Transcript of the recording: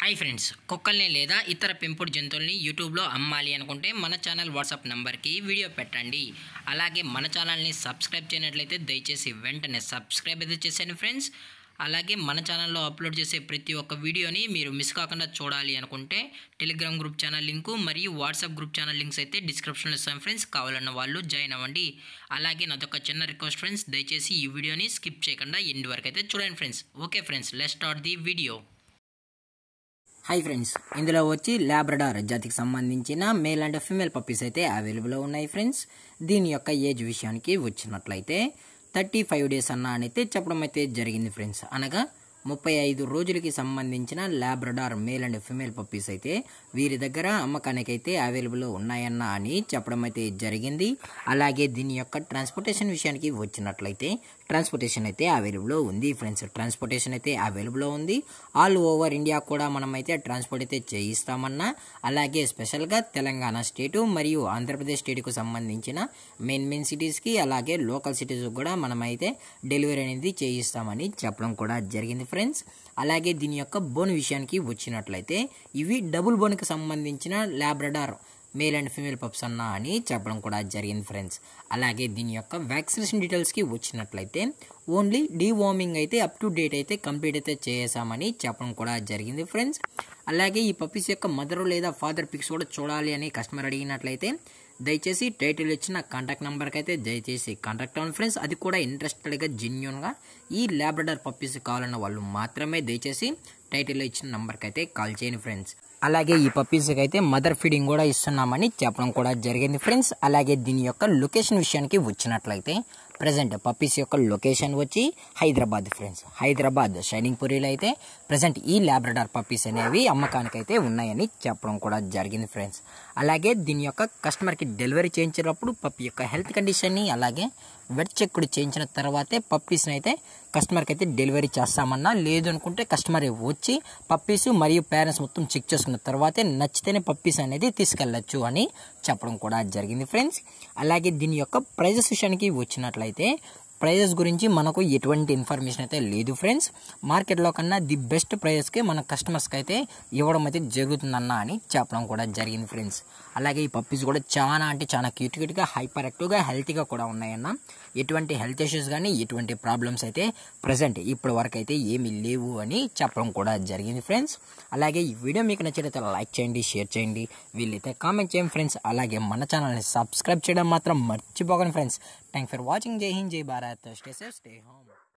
Hi friends కుక్కల్ని లేదా ఇతర పెంపుడు జంతువుల్ని యూట్యూబ్లో అమ్మాలి అనుకుంటే మన ఛానల్ వాట్సాప్ నెంబర్కి వీడియో పెట్టండి. అలాగే మన ఛానల్ని సబ్స్క్రైబ్ చేయనట్లయితే దయచేసి వెంటనే సబ్స్క్రైబ్ అయితే చేశాను ఫ్రెండ్స్ అలాగే మన ఛానల్లో అప్లోడ్ చేసే ప్రతి ఒక్క వీడియోని మీరు మిస్ కాకుండా చూడాలి అనుకుంటే టెలిగ్రామ్ గ్రూప్ ఛానల్ లింకు మరియు వాట్సాప్ గ్రూప్ ఛానల్ లింక్స్ అయితే డిస్క్రిప్షన్లో ఇస్తాం ఫ్రెండ్స్ కావాలన్న వాళ్ళు జాయిన్ అవ్వండి. అలాగే నాదొక చిన్న రిక్వెస్ట్ ఫ్రెండ్స్ దయచేసి ఈ వీడియోని స్కిప్ చేయకుండా ఎండ్ వరకు అయితే చూడండి friends okay friends let start the video hi friends ఇందులో వచ్చి ల్యాబ్రడార్ జాతికి సంబంధించిన మేల్ అండ్ ఫీమేల్ పప్పీస్ అయితే అవైలబుల్లో ఉన్నాయి ఫ్రెండ్స్ దీని యొక్క ఏజ్ విషయానికి వచ్చినట్లయితే థర్టీ ఫైవ్ డేస్ అన్న అయితే చెప్పడం అయితే జరిగింది ఫ్రెండ్స్ అనగా ముప్పై ఐదు రోజులకి సంబంధించిన Labrador male and female puppies అయితే వీరి దగ్గర అమ్మకానికి అయితే అవైలబుల్లో ఉన్నాయన్న అని చెప్పడం అయితే జరిగింది. అలాగే దీని యొక్క ట్రాన్స్పోర్టేషన్ విషయానికి వచ్చినట్లయితే ట్రాన్స్పోర్టేషన్ అయితే అవైలబుల్లో ఉంది ఫ్రెండ్స్ ట్రాన్స్పోర్టేషన్ అయితే అవైలబుల్లో ఉంది. ఆల్ ఓవర్ ఇండియా కూడా మనమైతే ట్రాన్స్పోర్ట్ అయితే చేయిస్తామన్నా. అలాగే స్పెషల్గా తెలంగాణ స్టేటు మరియు ఆంధ్రప్రదేశ్ స్టేట్కు సంబంధించిన మెయిన్ మెయిన్ సిటీస్కి అలాగే లోకల్ సిటీస్కి కూడా మనమైతే డెలివరీ అనేది చేయిస్తామని చెప్పడం కూడా జరిగింది ఫ్రెండ్స్ అలాగే దీని యొక్క బోన్ విషయానికి వచ్చినట్లయితే ఇవి డబుల్ బోన్కి సంబంధించిన Labrador male and female pups అన్న అని చెప్పడం కూడా జరిగింది ఫ్రెండ్స్ అలాగే దీని యొక్క వ్యాక్సినేషన్ డీటెయిల్స్కి వచ్చినట్లయితే ఓన్లీ డీవార్మింగ్ అయితే అప్ టు డేట్ అయితే కంప్లీట్ అయితే చేసామని చెప్పడం కూడా జరిగింది ఫ్రెండ్స్ అలాగే ఈ పప్పీస్ యొక్క మదర్ లేదా ఫాదర్ పిక్స్ కూడా చూడాలి అని కస్టమర్ అడిగినట్లయితే దయచేసి టైటిల్ ఇచ్చిన కాంటాక్ట్ నెంబర్కి అయితే దయచేసి కాంటాక్ట్ అవ్వండి ఫ్రెండ్స్ అది కూడా ఇంట్రెస్టెడ్గా జెన్యున్గా ఈ ల్యాబ్రడార్ పప్పీస్ కావాలన్న వాళ్ళు మాత్రమే దయచేసి టైటిల్ ఇచ్చిన నెంబర్కి అయితే కాల్ చేయండి ఫ్రెండ్స్ అలాగే ఈ పప్పీస్కి అయితే మదర్ ఫీడింగ్ కూడా ఇస్తున్నామని చెప్పడం కూడా జరిగింది ఫ్రెండ్స్ అలాగే దీని యొక్క లొకేషన్ విషయానికి వచ్చినట్లయితే ప్రజెంట్ పప్పీస్ యొక్క లొకేషన్ వచ్చి హైదరాబాద్ ఫ్రెండ్స్ హైదరాబాద్ షైనింగ్ పూరిలో అయితే ప్రజెంట్ ఈ ల్యాబ్రడార్ పప్పీస్ అనేవి అమ్మకానికి అయితే ఉన్నాయని చెప్పడం కూడా జరిగింది ఫ్రెండ్స్ అలాగే దీని యొక్క కస్టమర్కి డెలివరీ చేయించేటప్పుడు పప్పి యొక్క హెల్త్ కండిషన్ని అలాగే వెట్ చెక్కుడు చేయించిన తర్వాతే పప్పీస్ని అయితే కస్టమర్కి అయితే డెలివరీ చేస్తామన్నా లేదు అనుకుంటే కస్టమర్ వచ్చి పప్పీస్ మరియు పేరెంట్స్ మొత్తం చెక్ చేసుకున్న తర్వాతే నచ్చితేనే పప్పీస్ అనేది తీసుకెళ్ళచ్చు అని చెప్పడం కూడా జరిగింది ఫ్రెండ్స్ అలాగే దీని యొక్క ప్రైజెస్ విషయానికి వచ్చినట్లయితే అయితే ప్రైజెస్ గురించి మనకు ఎటువంటి ఇన్ఫర్మేషన్ అయితే లేదు ఫ్రెండ్స్. మార్కెట్లో కన్నా ది బెస్ట్ ప్రైజెస్కి మన కస్టమర్స్కి అయితే ఇవ్వడం అయితే జరుగుతుందన్న అని చెప్పడం కూడా జరిగింది ఫ్రెండ్స్. అలాగే ఈ పప్పీస్ కూడా చాలా అంటే చాలా క్యూట్ క్యూట్గా హైపర్ యాక్టివ్గా హెల్తీగా కూడా ఉన్నాయన్న. ఎటువంటి హెల్త్ ఇష్యూస్ కానీ ఎటువంటి ప్రాబ్లమ్స్ అయితే ప్రజెంట్ ఇప్పటి వరకు అయితే ఏమీ లేవు అని చెప్పడం కూడా జరిగింది ఫ్రెండ్స్. అలాగే ఈ వీడియో మీకు నచ్చినట్లయితే లైక్ చేయండి షేర్ చేయండి. వీళ్ళైతే కామెంట్ చేయండి ఫ్రెండ్స్. అలాగే మన ఛానల్ని సబ్స్క్రైబ్ చేయడం మాత్రం మర్చిపోకండి ఫ్రెండ్స్. थैंक फॉर वॉचिंग जय हिंद जय Bharat stay safe stay home